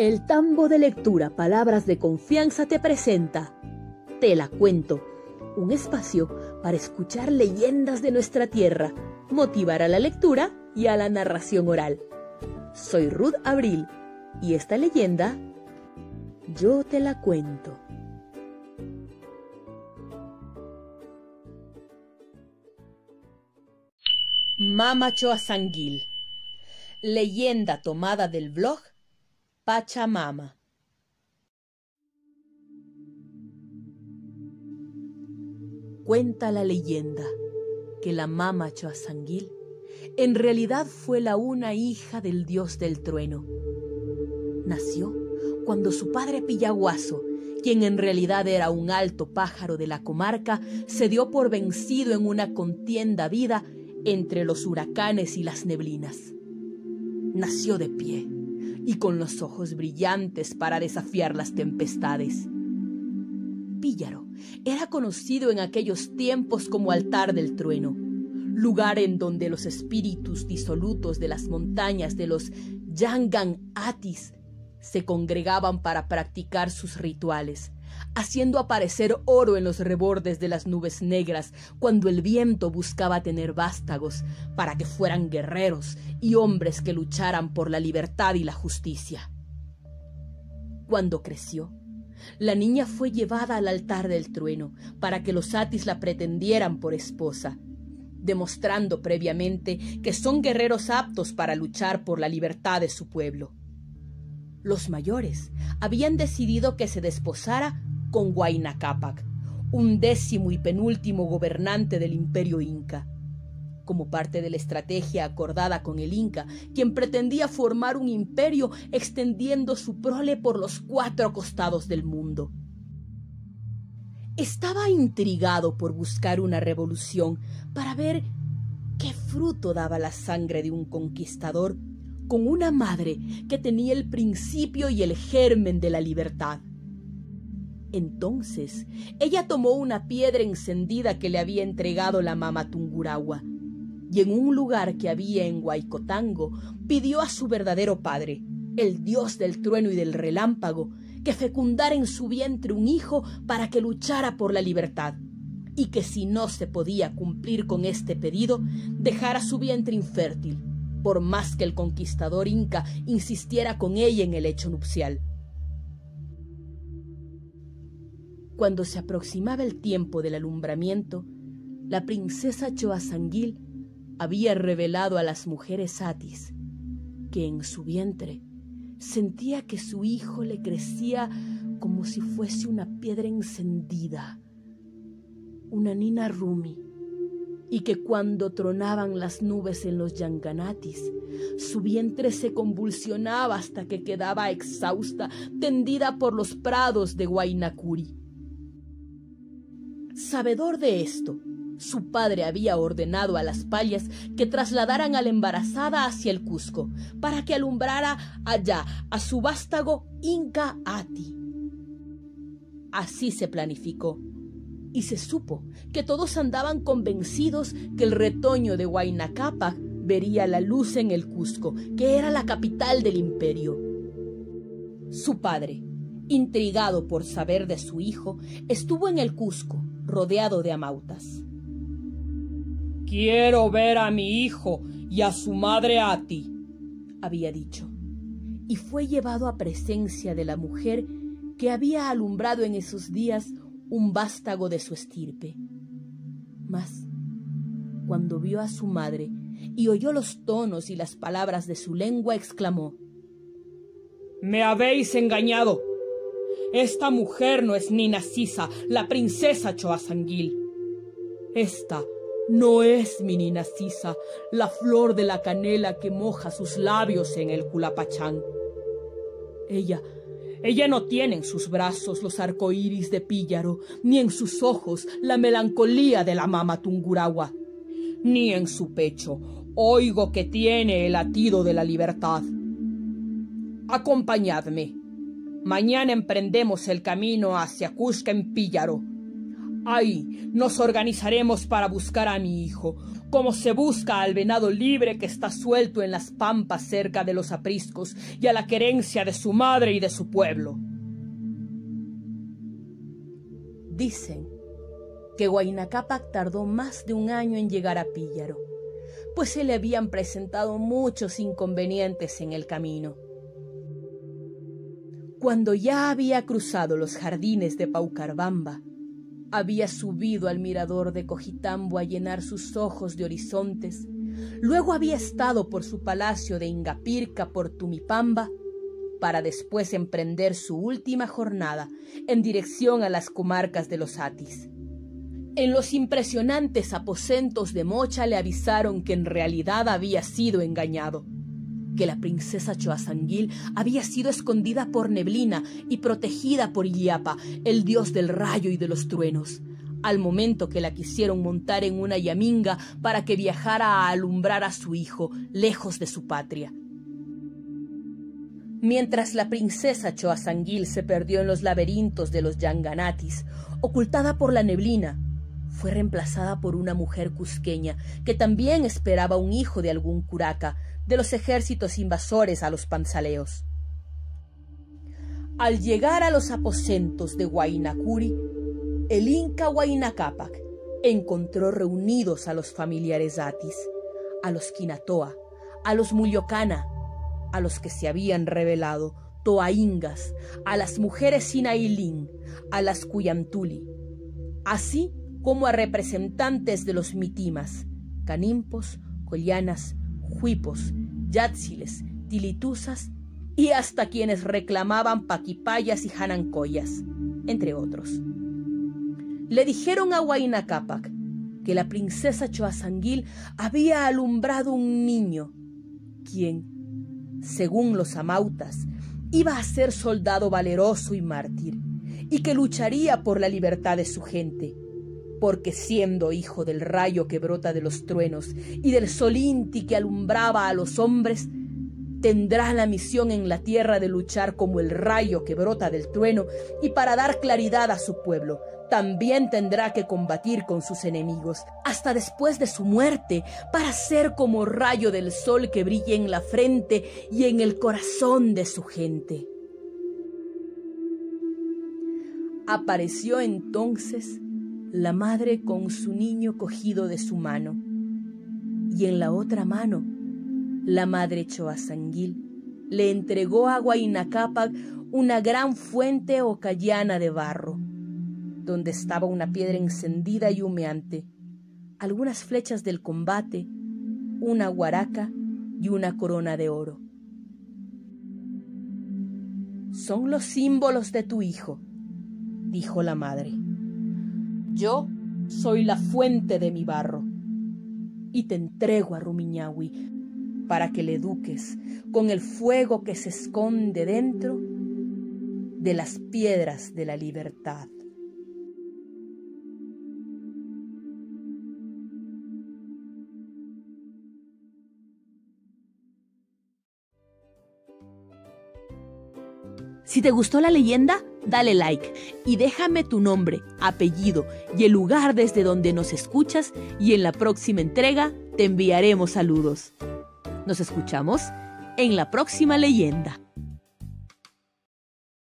El tambo de lectura Palabras de Confianza te presenta Te la cuento, un espacio para escuchar leyendas de nuestra tierra, motivar a la lectura y a la narración oral. Soy Ruth Abril y esta leyenda yo te la cuento. Mama Choasanguil. Leyenda tomada del blog Pachamama. Cuenta la leyenda que la Mama Choasanguil en realidad fue la una hija del dios del trueno. Nació cuando su padre Pillaguaso, quien en realidad era un alto pájaro de la comarca, se dio por vencido en una contienda vida entre los huracanes y las neblinas. Nació de pie y con los ojos brillantes para desafiar las tempestades. Píllaro era conocido en aquellos tiempos como altar del trueno, lugar en donde los espíritus disolutos de las montañas de los Yangan Atis se congregaban para practicar sus rituales, haciendo aparecer oro en los rebordes de las nubes negras cuando el viento buscaba tener vástagos para que fueran guerreros y hombres que lucharan por la libertad y la justicia. Cuando creció, la niña fue llevada al altar del trueno para que los Atis la pretendieran por esposa, demostrando previamente que son guerreros aptos para luchar por la libertad de su pueblo. Los mayores habían decidido que se desposara con Huayna Cápac, un décimo y penúltimo gobernante del imperio inca. Como parte de la estrategia acordada con el Inca, quien pretendía formar un imperio extendiendo su prole por los cuatro costados del mundo. Estaba intrigado por buscar una revolución para ver qué fruto daba la sangre de un conquistador con una madre que tenía el principio y el germen de la libertad. Entonces ella tomó una piedra encendida que le había entregado la mama Tunguragua y en un lugar que había en Huaycotango pidió a su verdadero padre, el dios del trueno y del relámpago, que fecundara en su vientre un hijo para que luchara por la libertad, y que si no se podía cumplir con este pedido, dejara su vientre infértil, por más que el conquistador inca insistiera con ella en el hecho nupcial. Cuando se aproximaba el tiempo del alumbramiento, la princesa Choasanguil había revelado a las mujeres Atis que en su vientre sentía que su hijo le crecía como si fuese una piedra encendida, una nina rumi, y que cuando tronaban las nubes en los yanganatis, su vientre se convulsionaba hasta que quedaba exhausta, tendida por los prados de Guainacuri. Sabedor de esto, su padre había ordenado a las payas que trasladaran a la embarazada hacia el Cusco para que alumbrara allá a su vástago Inca Ati. Así se planificó y se supo que todos andaban convencidos que el retoño de Huayna Cápac vería la luz en el Cusco, que era la capital del imperio. Su padre, intrigado por saber de su hijo, estuvo en el Cusco, rodeado de amautas. Quiero ver a mi hijo y a su madre a ti, había dicho, y fue llevado a presencia de la mujer que había alumbrado en esos días un vástago de su estirpe. Mas, cuando vio a su madre y oyó los tonos y las palabras de su lengua, exclamó, Me habéis engañado. Esta mujer no es Nina Sisa, la princesa Choasanguil. Esta no es mi Nina Sisa, la flor de la canela que moja sus labios en el culapachán. Ella, ella no tiene en sus brazos los arcoíris de Píllaro, ni en sus ojos la melancolía de la mama Tunguragua, ni en su pecho oigo que tiene el latido de la libertad. Acompañadme. Mañana emprendemos el camino hacia Cusca en Píllaro. Ahí nos organizaremos para buscar a mi hijo, como se busca al venado libre que está suelto en las pampas cerca de los apriscos y a la querencia de su madre y de su pueblo. Dicen que Huayna tardó más de un año en llegar a Píllaro, pues se le habían presentado muchos inconvenientes en el camino. Cuando ya había cruzado los jardines de Paucarbamba, había subido al mirador de Cojitambo a llenar sus ojos de horizontes, luego había estado por su palacio de Ingapirca por Tumipamba, para después emprender su última jornada en dirección a las comarcas de los Atis. En los impresionantes aposentos de Mocha le avisaron que en realidad había sido engañado, que la princesa Choasanguil había sido escondida por Neblina y protegida por Iliapa, el dios del rayo y de los truenos, al momento que la quisieron montar en una yaminga para que viajara a alumbrar a su hijo lejos de su patria. Mientras la princesa Choasanguil se perdió en los laberintos de los Yanganatis, ocultada por la neblina, fue reemplazada por una mujer cusqueña que también esperaba un hijo de algún curaca de los ejércitos invasores a los panzaleos. Al llegar a los aposentos de Huaynacuri, el inca Huayna encontró reunidos a los familiares Atis, a los Quinatoa, a los Mulyocana, a los que se habían revelado Toaingas, a las mujeres Sinailín, a las Cuyantuli, así como a representantes de los mitimas, canimpos, collanas, juipos, yatziles, tilitusas y hasta quienes reclamaban paquipayas y hanancoyas, entre otros. Le dijeron a Huayna que la princesa Choasanguil había alumbrado un niño, quien, según los amautas, iba a ser soldado valeroso y mártir, y que lucharía por la libertad de su gente porque siendo hijo del rayo que brota de los truenos y del sol inti que alumbraba a los hombres, tendrá la misión en la tierra de luchar como el rayo que brota del trueno y para dar claridad a su pueblo. También tendrá que combatir con sus enemigos hasta después de su muerte para ser como rayo del sol que brille en la frente y en el corazón de su gente. Apareció entonces la madre con su niño cogido de su mano, y en la otra mano, la madre Choasanguil le entregó a Huaynacapac una gran fuente o callana de barro, donde estaba una piedra encendida y humeante, algunas flechas del combate, una guaraca y una corona de oro. Son los símbolos de tu hijo, dijo la madre. Yo soy la fuente de mi barro y te entrego a Rumiñahui para que le eduques con el fuego que se esconde dentro de las piedras de la libertad. Si te gustó la leyenda, dale like y déjame tu nombre, apellido y el lugar desde donde nos escuchas y en la próxima entrega te enviaremos saludos. Nos escuchamos en la próxima leyenda.